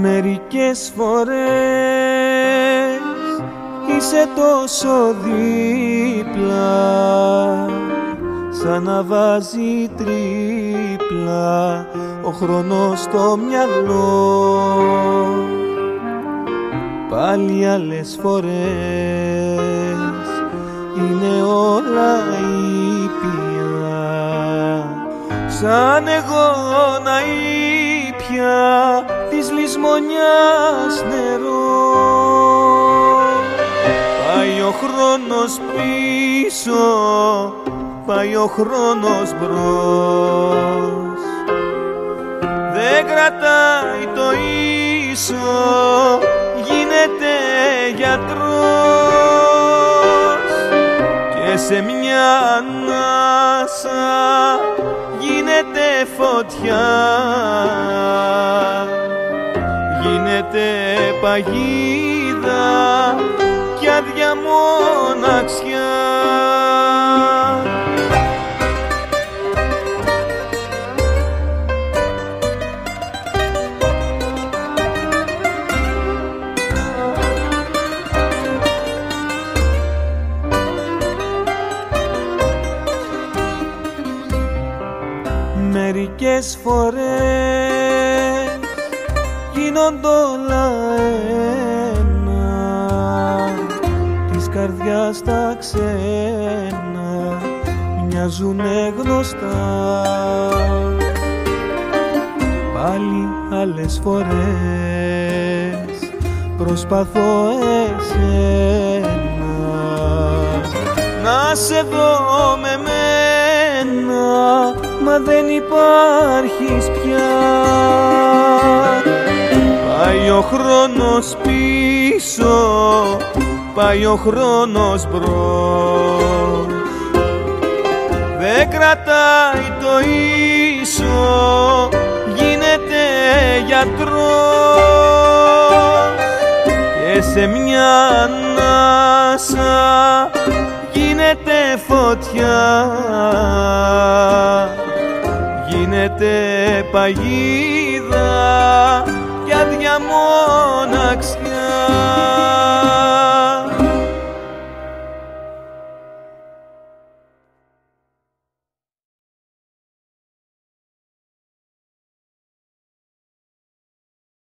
Μερικές φορές είσαι τόσο δίπλα σαν να βάζει τρίπλα ο χρόνος στο μυαλό. Πάλι άλλες φορές είναι όλα ήπια. Σαν εγώ να ήπια της λησμονιάς νερό. Πάει ο χρόνος πίσω πάει ο χρόνος μπρος. Δεν κρατάει το ίσο γίνεται γιατρός. Και σε μια ανάσα γίνεται φωτιά. Γίνεται παγίδα και άδεια μοναξιά Μερικές φορές γίνονται όλα ένα. Της καρδιάς τα ξένα μοιάζουνε γνωστά. Πάλι άλλες φορές προσπαθώ εσένα. Να σε δω με μένα. μα δεν υπάρχεις πια. Πάει ο χρόνος πίσω, πάει ο χρόνος μπρος. Δεν κρατάει το ίσο, γίνεται γιατρός. Και σε μια ανάσα γίνεται φωτιά γίνεται παγίδα για διαμόναξιά